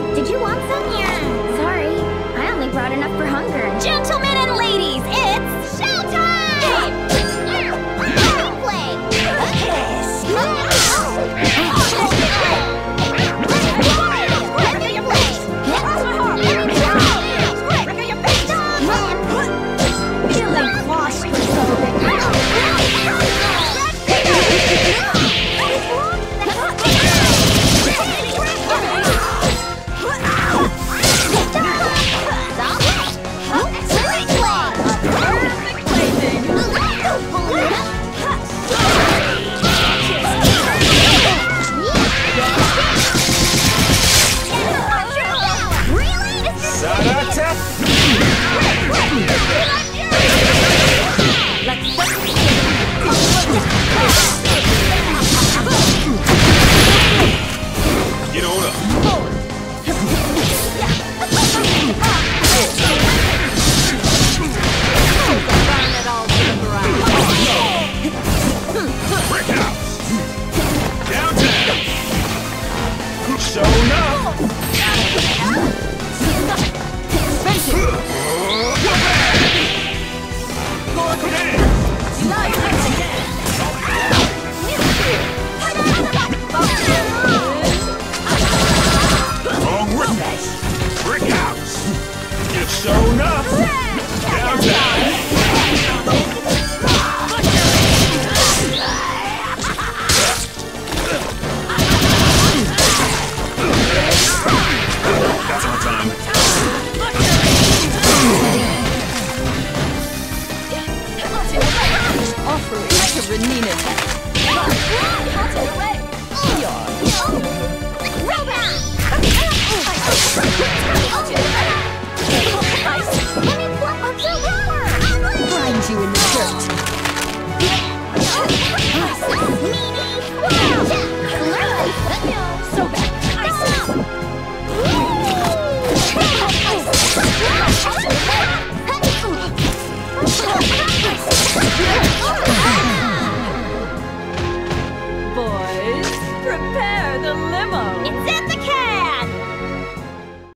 Did you